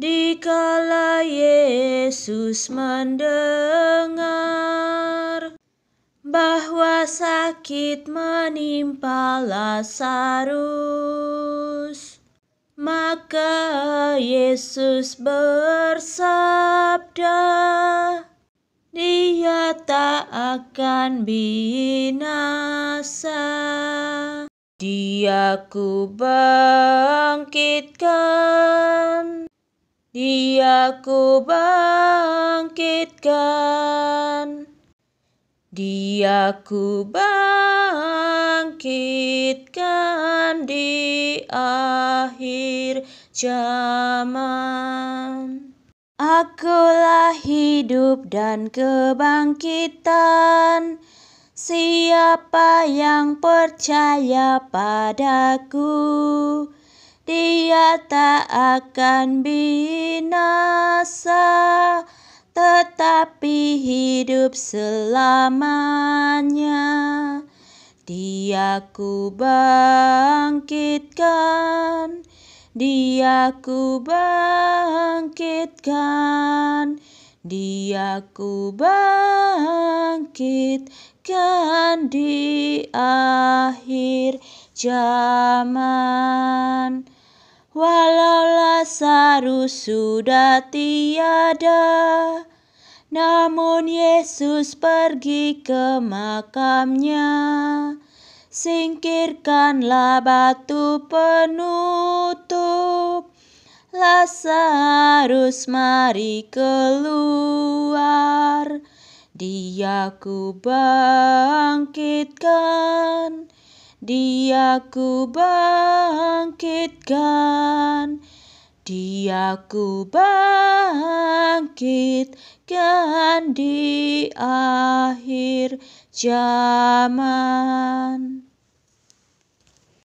Dikala Yesus mendengar bahwa sakit menimpa Lazarus, maka Yesus bersabda, "Dia tak akan binasa." Dia ku bangkitkan, dia ku bangkitkan, dia ku bangkitkan di akhir zaman. Akulah hidup dan kebangkitan. Siapa yang percaya padaku, dia tak akan binasa, tetapi hidup selamanya. Dia ku bangkitkan, dia ku bangkitkan, dia ku bangkitkan di akhir zaman. Walau Lazarus sudah tiada, namun Yesus pergi ke makamnya. Singkirkanlah batu penutup Lazarus mari keluar Dia ku bangkitkan Dia ku bangkitkan. Dia ku bangkitkan di akhir zaman